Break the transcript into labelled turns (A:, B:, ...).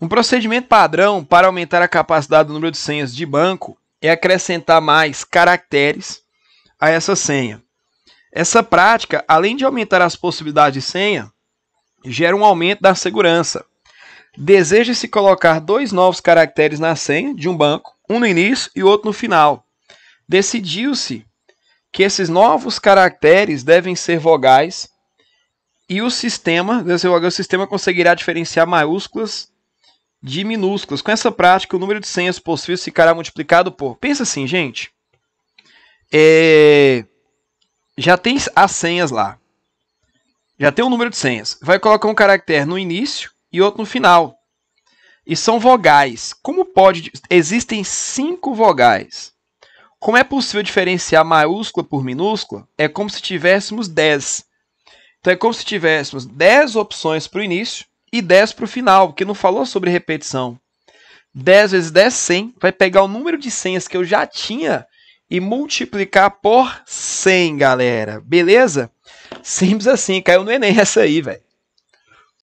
A: Um procedimento padrão para aumentar a capacidade do número de senhas de banco é acrescentar mais caracteres a essa senha. Essa prática, além de aumentar as possibilidades de senha, gera um aumento da segurança. Deseja-se colocar dois novos caracteres na senha de um banco, um no início e outro no final. Decidiu-se que esses novos caracteres devem ser vogais e o sistema, o sistema conseguirá diferenciar maiúsculas de minúsculas. Com essa prática, o número de senhas possíveis ficará multiplicado por. Pensa assim, gente. É... Já tem as senhas lá. Já tem um número de senhas. Vai colocar um caractere no início e outro no final. E são vogais. Como pode. Existem cinco vogais. Como é possível diferenciar maiúscula por minúscula? É como se tivéssemos 10. Então é como se tivéssemos 10 opções para o início e 10 para o final, porque não falou sobre repetição. 10 vezes 10, 100. Vai pegar o número de senhas que eu já tinha e multiplicar por 100, galera. Beleza? Simples assim. Caiu no Enem essa aí, velho.